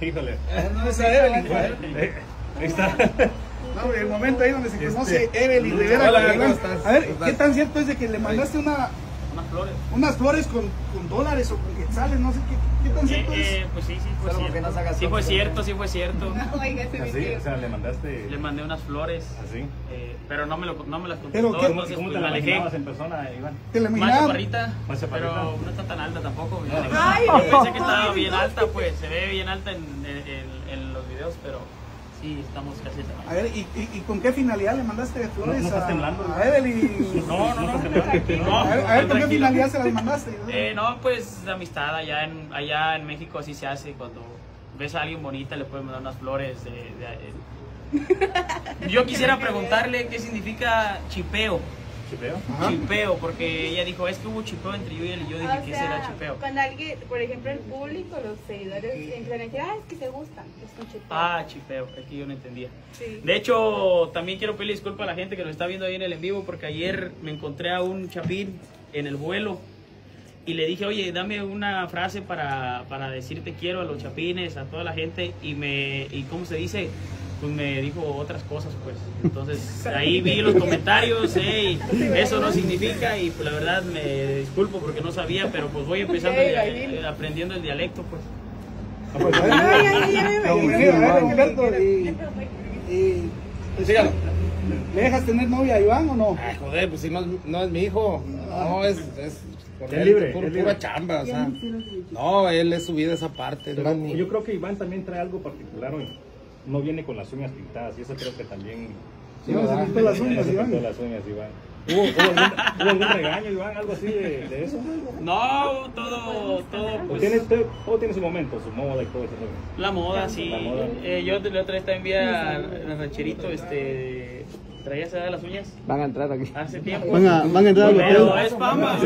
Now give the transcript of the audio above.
Híjole. No es a Evelyn. Eh, Ahí está. No, el momento ahí donde se conoce Este, Evelyn Rivera. hola, ¿cómo estás? A ver, ¿Cómo ¿qué tan cierto es de que le mandaste una, Unas flores. unas flores con, con dólares o con quetzales? No sé qué, qué tan Eh, cierto es. eh, pues sí, sí, fue porque cierto. no se Sí fue cierto, sí fue cierto. Oiga, ese Así, video. o sea, le mandaste. Le mandé unas flores, Así. eh, pero no me, lo, no me las Pero contestó, qué- ¿Cómo, entonces cómo pues, te me la alejé. imaginabas en persona, Iván? Te la Más imaginaba. chaparrita, Más chaparrita. pero no está tan alta tampoco. yo Ay, pensé que no. estaba bien alta, pues se ve bien alta en, en- en- en los videos, pero sí, estamos casi A ver, ¿y, y, y con qué finalidad le mandaste flores No, no estás a, temblando. a Evelyn? No, no, no. No, no, No, A ver, a ver, ¿con qué finalidad se las mandaste? Eh, no, pues de amistad allá en, allá en México así se hace cuando ves a alguien bonita le puedes mandar unas flores de, de- yo quisiera preguntarle qué significa chipeo ¿Chipeo? Ajá. chipeo porque ella dijo es que hubo chipeo entre yo y él y yo dije O que sea, será chipeo Cuando alguien, por ejemplo, el público, los seguidores decir, ah, es que se gustan, es un chipeo. ah chipeo es que yo no entendía sí. de hecho también quiero pedirle disculpas a la gente que nos está viendo ahí en el en vivo porque ayer me encontré a un chapín en el vuelo y le dije, oye, dame una frase para, para decirte quiero a los chapines, a toda la gente, y me, y cómo se dice, pues me dijo otras cosas, pues. Entonces, ahí vi los comentarios, eh, y eso no significa, y pues la verdad me disculpo porque no sabía, pero pues voy empezando el eh, aprendiendo el dialecto, pues. Ah, pues, pues. ¿Le dejas tener novia a Iván o no? Ay, joder, pues si no, es- no es mi hijo. No, es. es con Es él, libre, puro- es libre. pura chamba, o sea. No, él es su vida esa parte. no es mi- Yo creo que Iván también trae algo particular hoy. No viene con las uñas pintadas y eso creo que también. Sí, No, se pintó las uñas, Se Iván. pintó las uñas, Iván. ¿Hubo, hubo algún, hubo algún regaño, Iván? ¿Algo así de, de eso? No, todo, todo, ¿O pues, tiene, todo tiene su momento, su moda y todo eso? ¿no? la moda, sí. La moda. Eh, yo la otra vez también vi a, a Rancherito, este, traía cerradas las uñas Van a entrar aquí. hace tiempo. Van a, van a entrar al Pero hotel. es fama.